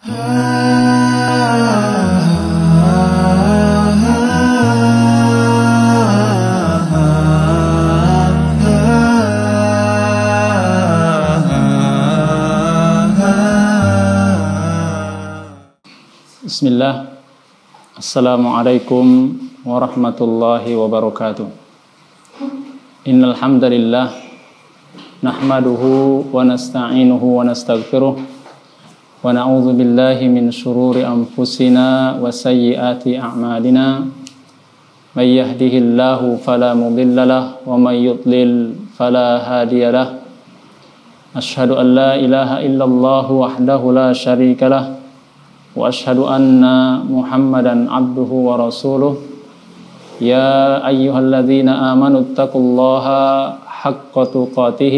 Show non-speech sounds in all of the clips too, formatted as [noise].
Bismillah. Assalamualaikum warahmatullahi wabarakatuh. Innal hamdalillah nahmaduhu wa nasta'inuhu wa nastaghfiruh wa na'udzu billahi min shururi anfusina wa sayyiati a'malina may yahdihillahu fala mudilla lahu wa may yudlil fala hadiya lahu Ashhadu an la ilaha illallah wahdahu la syarika lahu واشهد ان محمدا عبده ورسوله يا ايها الذين امنوا اتقوا الله حق تقاته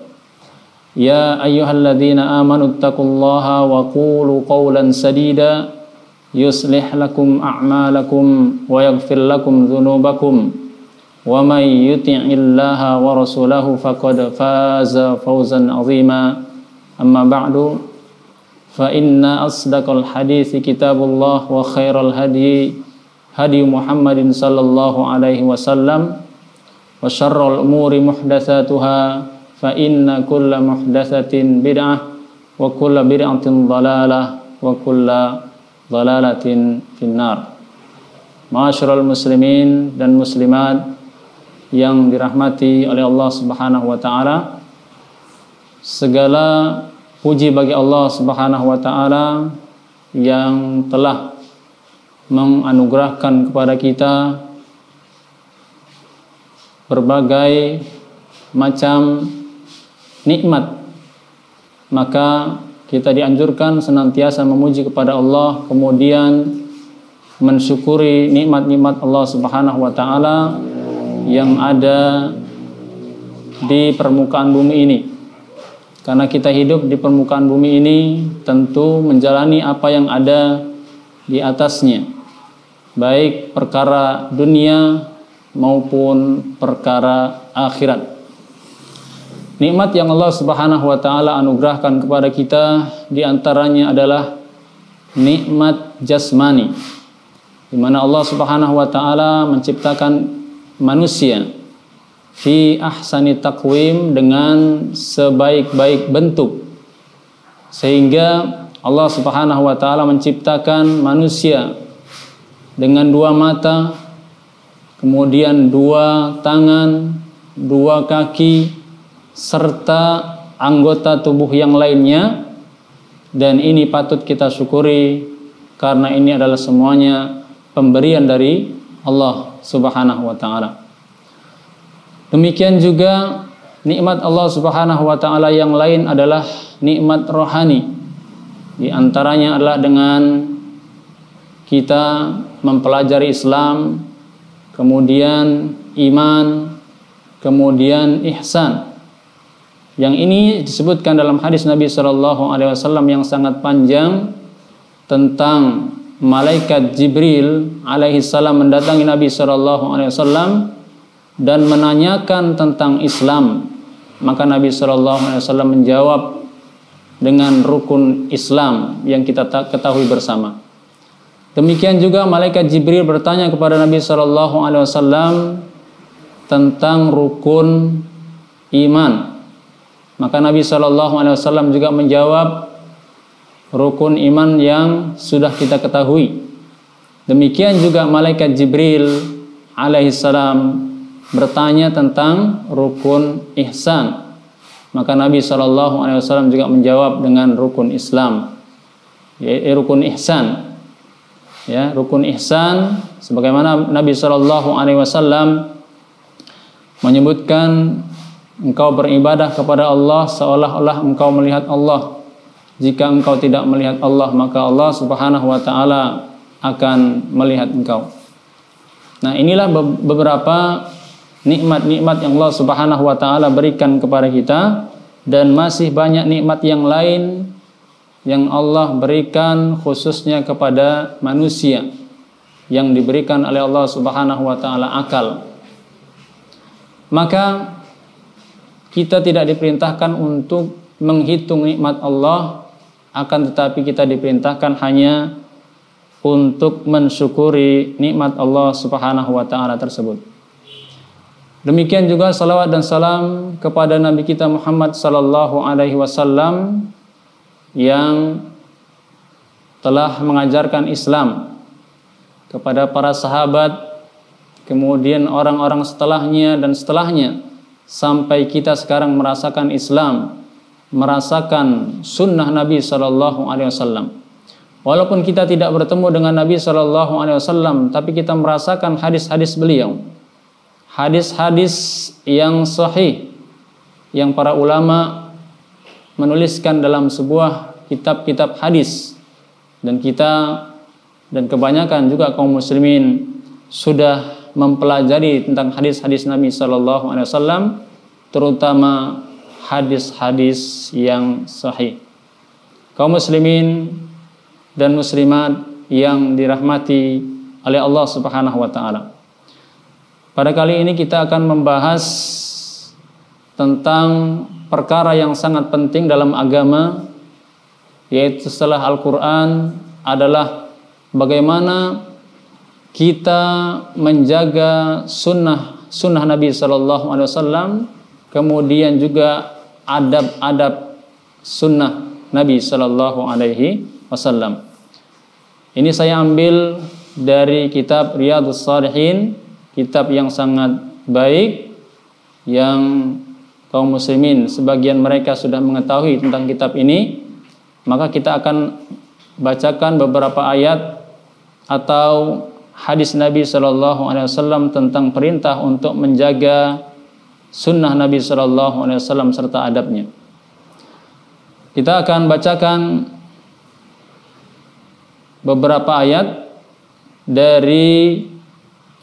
يا أيها الذين آمنوا اتقوا الله وقولوا قولا سديدا يصلح لكم أعمالكم ويغفر لكم ذنوبكم ومن يطع الله ورسوله فقد فاز فوزا عظيما. أما بعد فإن أصدق الحديث كتاب الله وخير الهدي هدي محمد صلى الله عليه وسلم وشر الأمور محدثاتها fa inna kulla muhdatsatin bid'ah wa kulla bid'atin dhalalah wa kulla dhalalatin finnar. Ma'asyiral muslimin dan muslimat yang dirahmati oleh Allah Subhanahu wa taala segala puji bagi Allah Subhanahu wa taala yang telah menganugerahkan kepada kita berbagai macam nikmat. Maka kita dianjurkan senantiasa memuji kepada Allah, kemudian mensyukuri nikmat-nikmat Allah Subhanahu wa taala yang ada di permukaan bumi ini. Karena kita hidup di permukaan bumi ini tentu menjalani apa yang ada di atasnya. Baik perkara dunia maupun perkara akhirat. Nikmat yang Allah Subhanahu wa taala anugerahkan kepada kita di antaranya adalah nikmat jasmani. Di mana Allah Subhanahu wa taala menciptakan manusia fi ahsani takwim dengan sebaik-baik bentuk sehingga Allah Subhanahu wa taala menciptakan manusia dengan dua mata kemudian dua tangan dua kaki serta anggota tubuh yang lainnya dan ini patut kita syukuri karena ini adalah semuanya pemberian dari Allah Subhanahu wa taala Demikian juga nikmat Allah Subhanahu wa taala yang lain adalah nikmat rohani. Di antaranya adalah dengan kita mempelajari Islam, kemudian iman, kemudian ihsan. Yang ini disebutkan dalam hadis Nabi Shallallahu alaihi wasallam yang sangat panjang tentang malaikat Jibril alaihi salam mendatangi Nabi Shallallahu alaihi wasallam dan menanyakan tentang Islam maka Nabi Shallallahu Alaihi Wasallam menjawab dengan rukun Islam yang kita ketahui bersama. Demikian juga malaikat Jibril bertanya kepada Nabi Shallallahu Alaihi Wasallam tentang rukun iman. Maka Nabi Shallallahu Alaihi Wasallam juga menjawab rukun iman yang sudah kita ketahui. Demikian juga malaikat Jibril alaihissalam bertanya tentang rukun ihsan. Maka Nabi Shallallahu Alaihi Wasallam juga menjawab dengan rukun Islam, yaitu rukun ihsan. Ya, rukun ihsan, sebagaimana Nabi Shallallahu Alaihi Wasallam menyebutkan engkau beribadah kepada Allah seolah-olah engkau melihat Allah. Jika engkau tidak melihat Allah, maka Allah Subhanahu wa taala akan melihat engkau. Nah, inilah beberapa nikmat-nikmat yang Allah Subhanahu wa taala berikan kepada kita dan masih banyak nikmat yang lain yang Allah berikan khususnya kepada manusia yang diberikan oleh Allah Subhanahu wa taala akal. Maka kita tidak diperintahkan untuk menghitung nikmat Allah akan tetapi kita diperintahkan hanya untuk mensyukuri nikmat Allah Subhanahu wa taala tersebut. Demikian juga salawat dan salam kepada Nabi kita Muhammad sallallahu alaihi wasallam yang telah mengajarkan Islam kepada para sahabat, kemudian orang-orang setelahnya dan setelahnya sampai kita sekarang merasakan Islam, merasakan sunnah Nabi sallallahu alaihi wasallam. Walaupun kita tidak bertemu dengan Nabi Shallallahu Alaihi Wasallam, tapi kita merasakan hadis-hadis beliau, hadis-hadis yang sahih, yang para ulama menuliskan dalam sebuah kitab-kitab hadis, dan kita dan kebanyakan juga kaum muslimin sudah mempelajari tentang hadis-hadis Nabi Shallallahu Alaihi Wasallam, terutama hadis-hadis yang sahih. Kaum muslimin dan muslimat yang dirahmati oleh Allah Subhanahu wa taala. Pada kali ini kita akan membahas tentang perkara yang sangat penting dalam agama yaitu setelah Al-Qur'an adalah bagaimana kita menjaga sunnah sunnah Nabi Shallallahu Alaihi Wasallam kemudian juga adab-adab sunnah Nabi Shallallahu Alaihi wasallam. Ini saya ambil dari kitab Riyadhus Salihin, kitab yang sangat baik yang kaum muslimin sebagian mereka sudah mengetahui tentang kitab ini, maka kita akan bacakan beberapa ayat atau hadis Nabi Shallallahu Alaihi Wasallam tentang perintah untuk menjaga sunnah Nabi Shallallahu Alaihi Wasallam serta adabnya. Kita akan bacakan beberapa ayat dari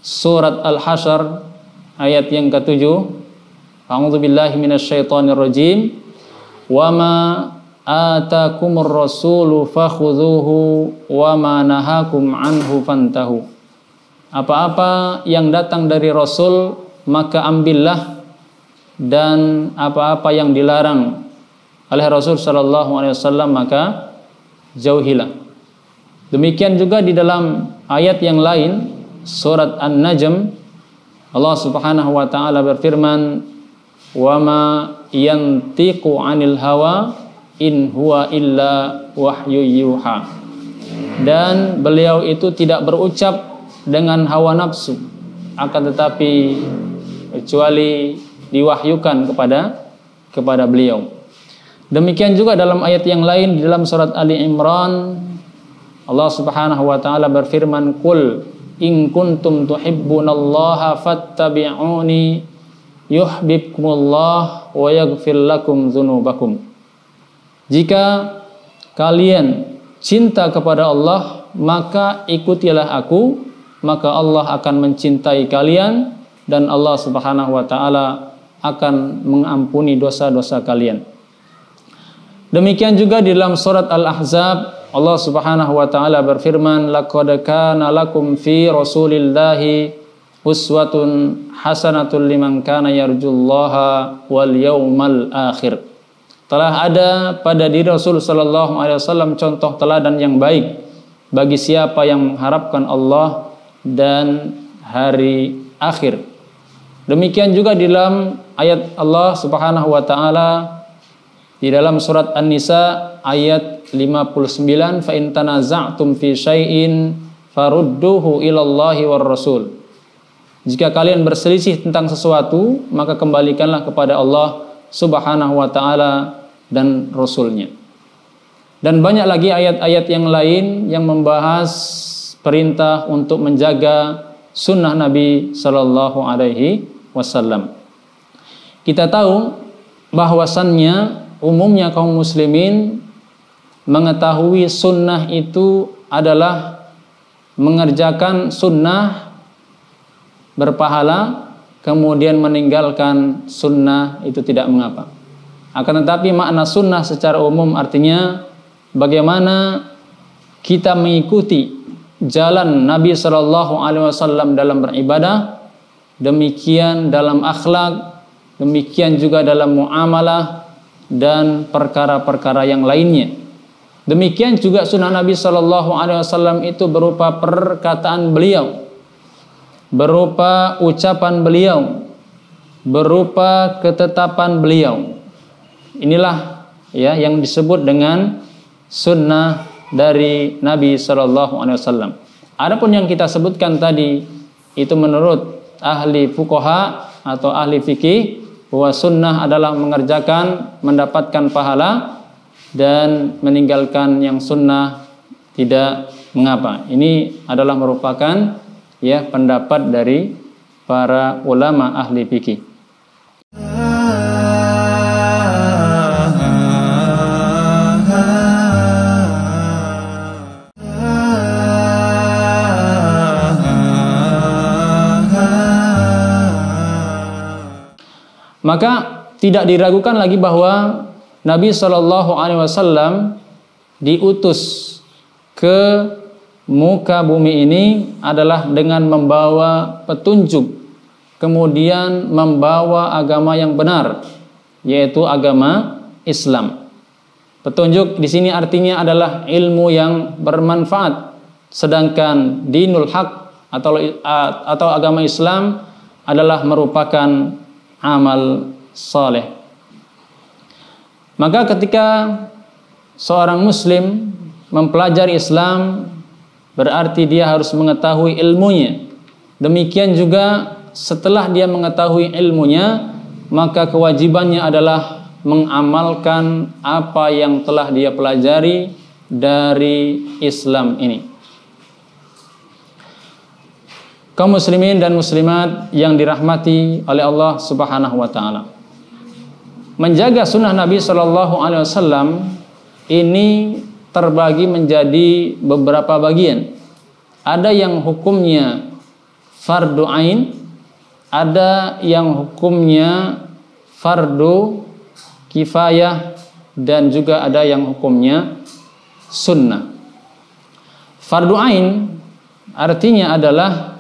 surat Al-Hasyr ayat yang ketujuh. A'udzu billahi minasyaitonir rajim. Wa ma atakumur rasulu fakhudhuhu wa ma nahakum anhu fantahu. Apa-apa yang datang dari Rasul maka ambillah dan apa-apa yang dilarang oleh Rasul sallallahu alaihi wasallam maka jauhilah. Demikian juga di dalam ayat yang lain surat An-Najm Allah Subhanahu wa taala berfirman wa ma yantiqu 'anil hawa in huwa illa wahyu yuha dan beliau itu tidak berucap dengan hawa nafsu akan tetapi kecuali diwahyukan kepada kepada beliau demikian juga dalam ayat yang lain di dalam surat Ali Imran Allah Subhanahu wa taala berfirman, "Qul in kuntum tuhibbunallaha fattabi'uni yuhibbukumullah wa yaghfir lakum dzunubakum." Jika kalian cinta kepada Allah, maka ikutilah aku, maka Allah akan mencintai kalian dan Allah Subhanahu wa taala akan mengampuni dosa-dosa kalian. Demikian juga di dalam surat Al-Ahzab Allah Subhanahu wa taala berfirman laqad kana lakum fi rasulillahi uswatun hasanatun liman kana yarjullaha wal yaumal akhir. Telah ada pada diri Rasul sallallahu alaihi wasallam contoh teladan yang baik bagi siapa yang mengharapkan Allah dan hari akhir. Demikian juga di dalam ayat Allah Subhanahu wa taala di dalam surat An-Nisa ayat 59 fa in tanaza'tum fi syai'in farudduhu ilallahi war rasul. Jika kalian berselisih tentang sesuatu, maka kembalikanlah kepada Allah Subhanahu wa taala dan rasulnya. Dan banyak lagi ayat-ayat yang lain yang membahas perintah untuk menjaga sunnah Nabi Shallallahu Alaihi Wasallam. Kita tahu bahwasannya umumnya kaum muslimin mengetahui sunnah itu adalah mengerjakan sunnah berpahala kemudian meninggalkan sunnah itu tidak mengapa. Akan tetapi makna sunnah secara umum artinya bagaimana kita mengikuti jalan Nabi Shallallahu Alaihi Wasallam dalam beribadah, demikian dalam akhlak, demikian juga dalam muamalah dan perkara-perkara yang lainnya. Demikian juga sunnah Nabi Shallallahu Alaihi Wasallam itu berupa perkataan beliau, berupa ucapan beliau, berupa ketetapan beliau. Inilah ya yang disebut dengan sunnah dari Nabi Shallallahu Alaihi Wasallam. Adapun yang kita sebutkan tadi itu menurut ahli fukoha atau ahli fikih bahwa sunnah adalah mengerjakan mendapatkan pahala dan meninggalkan yang sunnah tidak mengapa. Ini adalah merupakan ya pendapat dari para ulama ahli fikih. Maka tidak diragukan lagi bahwa Nabi Shallallahu Alaihi Wasallam diutus ke muka bumi ini adalah dengan membawa petunjuk, kemudian membawa agama yang benar, yaitu agama Islam. Petunjuk di sini artinya adalah ilmu yang bermanfaat, sedangkan dinul haq atau atau agama Islam adalah merupakan amal saleh. Maka ketika seorang muslim mempelajari Islam berarti dia harus mengetahui ilmunya. Demikian juga setelah dia mengetahui ilmunya, maka kewajibannya adalah mengamalkan apa yang telah dia pelajari dari Islam ini. Kaum muslimin dan muslimat yang dirahmati oleh Allah Subhanahu wa taala menjaga sunnah Nabi Shallallahu Alaihi Wasallam ini terbagi menjadi beberapa bagian. Ada yang hukumnya fardu ain, ada yang hukumnya fardu kifayah dan juga ada yang hukumnya sunnah. Fardu ain artinya adalah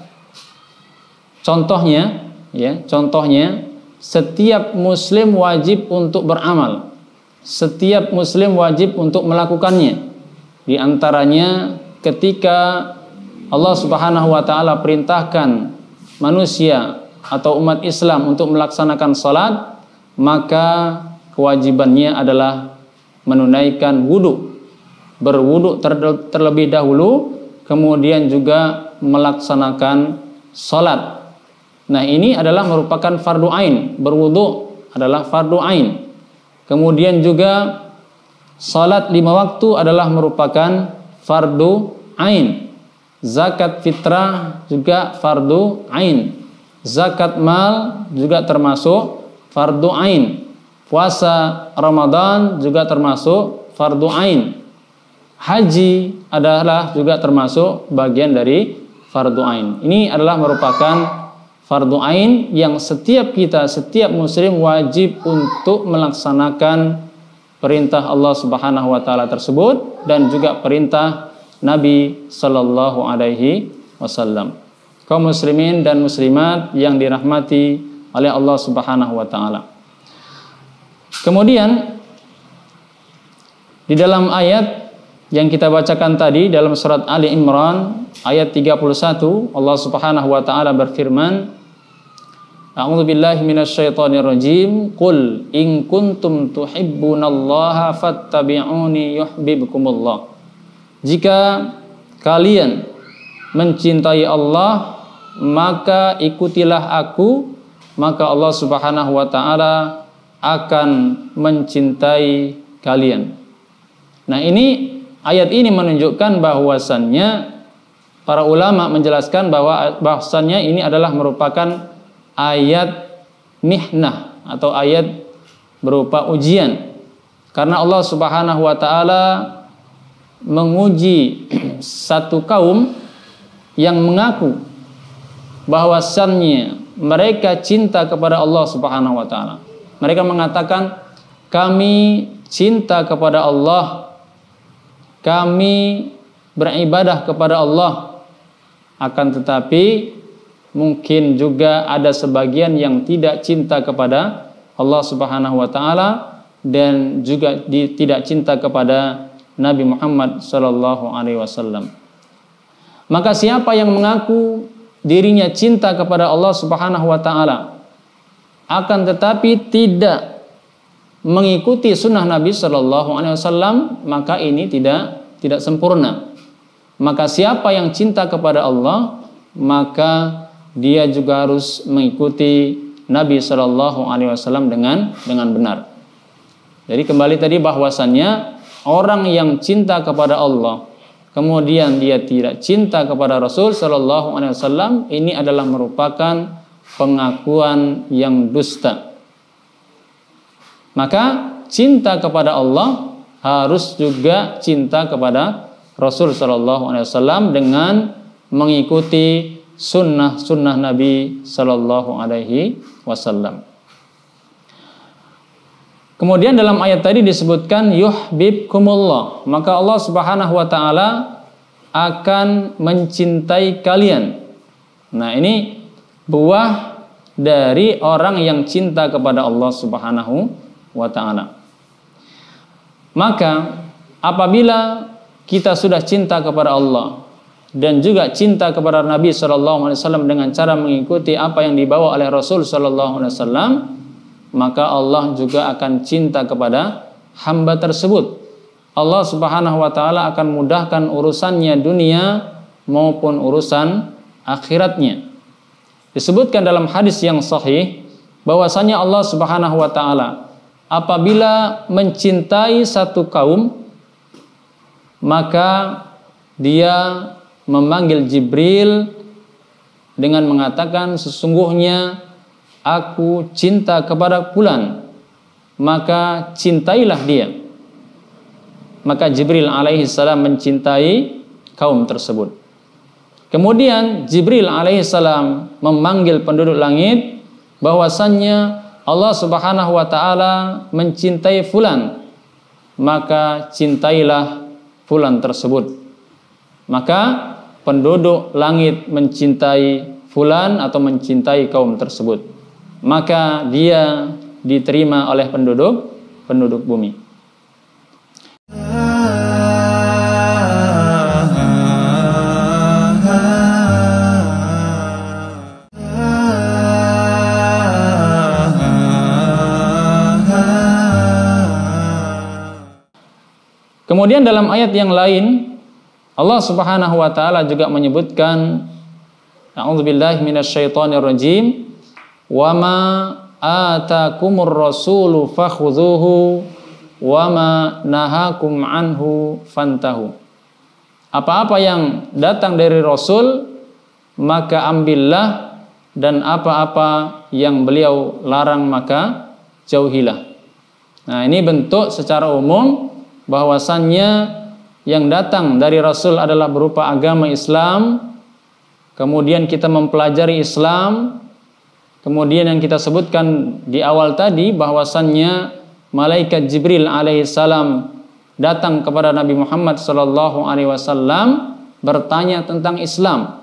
contohnya ya, contohnya setiap muslim wajib untuk beramal. Setiap muslim wajib untuk melakukannya. Di antaranya ketika Allah Subhanahu wa taala perintahkan manusia atau umat Islam untuk melaksanakan salat, maka kewajibannya adalah menunaikan wudhu. Berwudhu terlebih dahulu, kemudian juga melaksanakan salat Nah, ini adalah merupakan fardu ain. Berwudu adalah fardu ain. Kemudian juga salat lima waktu adalah merupakan fardu ain. Zakat fitrah juga fardu ain. Zakat mal juga termasuk fardu ain. Puasa Ramadan juga termasuk fardu ain. Haji adalah juga termasuk bagian dari fardu ain. Ini adalah merupakan fardu ain yang setiap kita, setiap muslim wajib untuk melaksanakan perintah Allah Subhanahu wa taala tersebut dan juga perintah Nabi sallallahu alaihi wasallam. Kaum muslimin dan muslimat yang dirahmati oleh Allah Subhanahu wa taala. Kemudian di dalam ayat yang kita bacakan tadi dalam surat Ali Imran ayat 31 Allah Subhanahu wa taala berfirman A'udzu billahi minasyaitonir rajim. Qul in kuntum tuhibbunallaha fattabi'uni yuhibbukumullah. Jika kalian mencintai Allah, maka ikutilah aku, maka Allah Subhanahu wa taala akan mencintai kalian. Nah, ini ayat ini menunjukkan bahwasannya para ulama menjelaskan bahwa bahwasannya ini adalah merupakan ayat mihnah atau ayat berupa ujian. Karena Allah Subhanahu wa taala menguji [clears throat] satu kaum yang mengaku bahwasannya mereka cinta kepada Allah Subhanahu wa taala. Mereka mengatakan kami cinta kepada Allah. Kami beribadah kepada Allah. Akan tetapi mungkin juga ada sebagian yang tidak cinta kepada Allah Subhanahu wa taala dan juga di, tidak cinta kepada Nabi Muhammad sallallahu alaihi wasallam. Maka siapa yang mengaku dirinya cinta kepada Allah Subhanahu wa taala akan tetapi tidak mengikuti sunnah Nabi Shallallahu Alaihi Wasallam maka ini tidak tidak sempurna. Maka siapa yang cinta kepada Allah maka dia juga harus mengikuti Nabi Shallallahu Alaihi Wasallam dengan dengan benar. Jadi kembali tadi bahwasannya orang yang cinta kepada Allah kemudian dia tidak cinta kepada Rasul Shallallahu Alaihi Wasallam ini adalah merupakan pengakuan yang dusta. Maka cinta kepada Allah harus juga cinta kepada Rasul Shallallahu Alaihi Wasallam dengan mengikuti sunnah-sunnah Nabi Shallallahu Alaihi Wasallam. Kemudian dalam ayat tadi disebutkan yuhibbukumullah, maka Allah Subhanahu wa taala akan mencintai kalian. Nah, ini buah dari orang yang cinta kepada Allah Subhanahu wa taala. Maka apabila kita sudah cinta kepada Allah dan juga cinta kepada Nabi Shallallahu Alaihi Wasallam dengan cara mengikuti apa yang dibawa oleh Rasul Shallallahu Alaihi Wasallam, maka Allah juga akan cinta kepada hamba tersebut. Allah Subhanahu wa taala akan mudahkan urusannya dunia maupun urusan akhiratnya. Disebutkan dalam hadis yang sahih bahwasanya Allah Subhanahu wa taala apabila mencintai satu kaum maka dia memanggil Jibril dengan mengatakan sesungguhnya aku cinta kepada fulan maka cintailah dia. Maka Jibril alaihi salam mencintai kaum tersebut. Kemudian Jibril alaihi salam memanggil penduduk langit bahwasannya Allah Subhanahu wa taala mencintai fulan maka cintailah fulan tersebut. Maka penduduk langit mencintai fulan atau mencintai kaum tersebut maka dia diterima oleh penduduk penduduk bumi. Kemudian dalam ayat yang lain Allah Subhanahu wa taala juga menyebutkan A'udzubillahi minasyaitonirrajim wama atakumur rasulu fakhudhuhu wama nahakum anhu fantahu. Apa-apa yang datang dari rasul maka ambillah dan apa-apa yang beliau larang maka jauhilah. Nah ini bentuk secara umum bahwasannya yang datang dari rasul adalah berupa agama Islam kemudian kita mempelajari Islam Kemudian yang kita sebutkan di awal tadi bahwasannya malaikat Jibril alaihissalam datang kepada Nabi Muhammad sallallahu alaihi wasallam bertanya tentang Islam.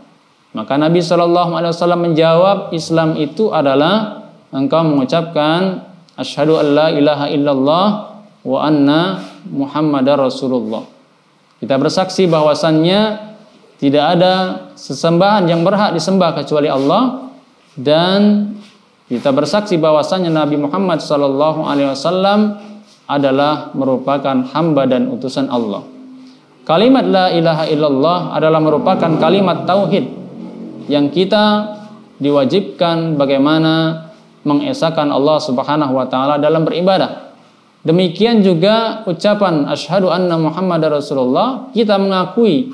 Maka Nabi sallallahu alaihi wasallam menjawab Islam itu adalah engkau mengucapkan asyhadu an la ilaha illallah wa anna muhammadar rasulullah. Kita bersaksi bahwasannya tidak ada sesembahan yang berhak disembah kecuali Allah dan kita bersaksi bahwasanya Nabi Muhammad Sallallahu Alaihi Wasallam adalah merupakan hamba dan utusan Allah. Kalimat la ilaha illallah adalah merupakan kalimat tauhid yang kita diwajibkan bagaimana mengesahkan Allah Subhanahu wa taala dalam beribadah. Demikian juga ucapan asyhadu anna Muhammadar Rasulullah kita mengakui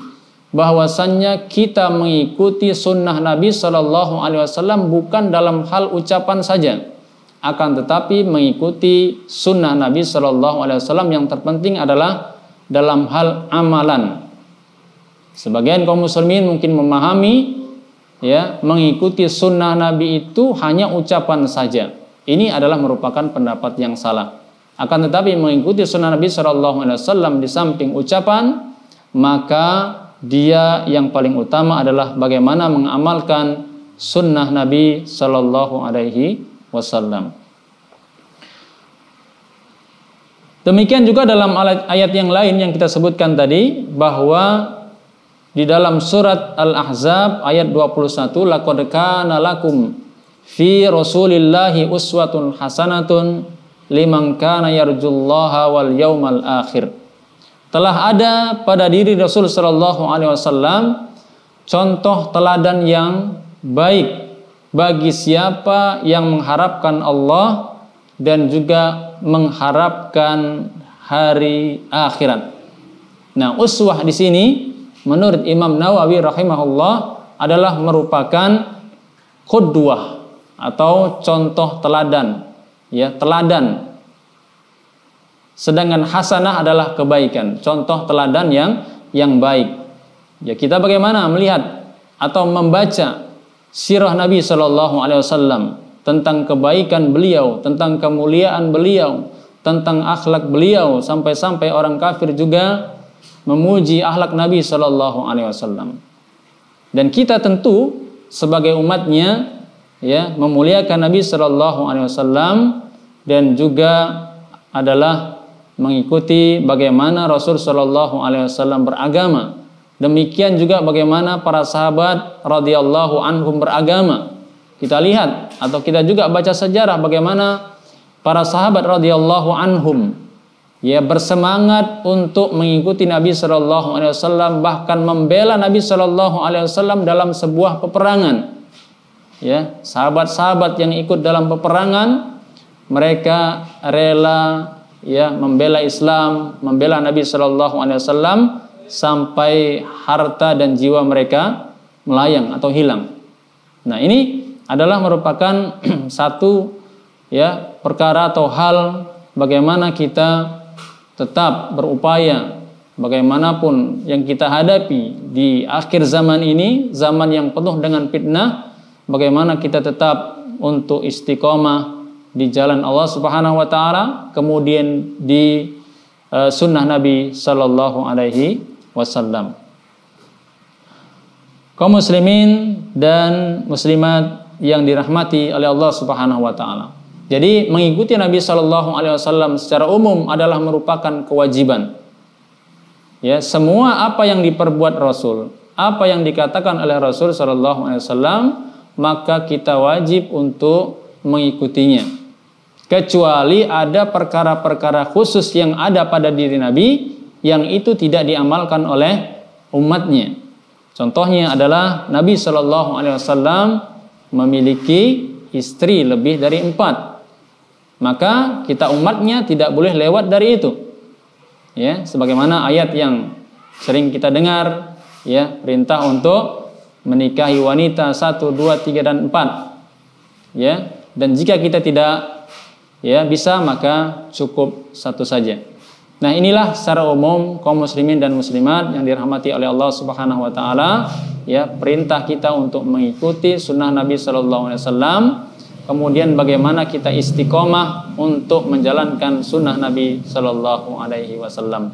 bahwasannya kita mengikuti sunnah Nabi Shallallahu Alaihi Wasallam bukan dalam hal ucapan saja, akan tetapi mengikuti sunnah Nabi Shallallahu Alaihi Wasallam yang terpenting adalah dalam hal amalan. Sebagian kaum muslimin mungkin memahami ya mengikuti sunnah Nabi itu hanya ucapan saja. Ini adalah merupakan pendapat yang salah. Akan tetapi mengikuti sunnah Nabi Shallallahu Alaihi Wasallam di samping ucapan, maka dia yang paling utama adalah bagaimana mengamalkan sunnah Nabi Shallallahu Alaihi Wasallam. Demikian juga dalam ayat yang lain yang kita sebutkan tadi bahwa di dalam surat Al-Ahzab ayat 21 laqad kana lakum fi rasulillahi uswatun hasanatun liman kana yarjullaha wal yaumal akhir. Telah ada pada diri Rasul sallallahu alaihi wasallam contoh teladan yang baik bagi siapa yang mengharapkan Allah dan juga mengharapkan hari akhirat. Nah, uswah di sini menurut Imam Nawawi rahimahullah adalah merupakan qudwah atau contoh teladan ya teladan. Sedangkan hasanah adalah kebaikan. Contoh teladan yang yang baik. Ya kita bagaimana melihat atau membaca sirah Nabi Shallallahu Alaihi Wasallam tentang kebaikan beliau tentang kemuliaan beliau tentang akhlak beliau sampai-sampai orang kafir juga memuji akhlak Nabi Shallallahu Alaihi Wasallam. Dan kita tentu sebagai umatnya ya memuliakan Nabi Shallallahu Alaihi Wasallam dan juga adalah mengikuti bagaimana Rasul Shallallahu Alaihi Wasallam beragama. Demikian juga bagaimana para sahabat radhiyallahu anhum beragama. Kita lihat atau kita juga baca sejarah bagaimana para sahabat radhiyallahu anhum ya bersemangat untuk mengikuti Nabi Shallallahu Alaihi Wasallam bahkan membela Nabi Shallallahu Alaihi Wasallam dalam sebuah peperangan ya sahabat-sahabat yang ikut dalam peperangan mereka rela ya membela Islam membela Nabi Shallallahu Alaihi Wasallam sampai harta dan jiwa mereka melayang atau hilang. Nah ini adalah merupakan [clears throat] satu ya perkara atau hal bagaimana kita tetap berupaya bagaimanapun yang kita hadapi di akhir zaman ini, zaman yang penuh dengan fitnah, bagaimana kita tetap untuk istiqomah di jalan Allah Subhanahu wa taala, kemudian di uh, sunnah Nabi sallallahu alaihi wasallam. Kaum muslimin dan muslimat yang dirahmati oleh Allah Subhanahu wa taala. Jadi mengikuti Nabi Shallallahu Alaihi Wasallam secara umum adalah merupakan kewajiban. Ya, semua apa yang diperbuat Rasul, apa yang dikatakan oleh Rasul Shallallahu Alaihi Wasallam, maka kita wajib untuk mengikutinya. Kecuali ada perkara-perkara khusus yang ada pada diri Nabi yang itu tidak diamalkan oleh umatnya. Contohnya adalah Nabi Shallallahu Alaihi Wasallam memiliki istri lebih dari empat maka kita umatnya tidak boleh lewat dari itu. Ya, sebagaimana ayat yang sering kita dengar, ya, perintah untuk menikahi wanita satu, dua, tiga dan empat. Ya, dan jika kita tidak ya bisa maka cukup satu saja. Nah, inilah secara umum kaum muslimin dan muslimat yang dirahmati oleh Allah Subhanahu wa taala, ya, perintah kita untuk mengikuti sunnah Nabi wasallam kemudian bagaimana kita istiqomah untuk menjalankan sunnah Nabi Wasallam.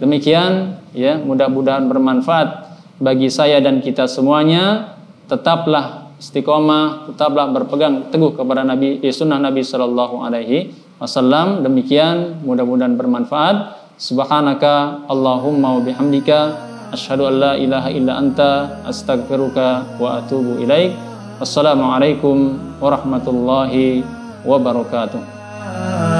Demikian ya mudah-mudahan bermanfaat bagi saya dan kita semuanya. Tetaplah istiqomah, tetaplah berpegang teguh kepada Nabi eh, sunnah Nabi Shallallahu Alaihi Wasallam. Demikian mudah-mudahan bermanfaat. Subhanaka Allahumma wa bihamdika asyhadu an la ilaha illa anta astaghfiruka wa atubu ilaik. Wassalamualaikum warahmatullahi wabarakatuh.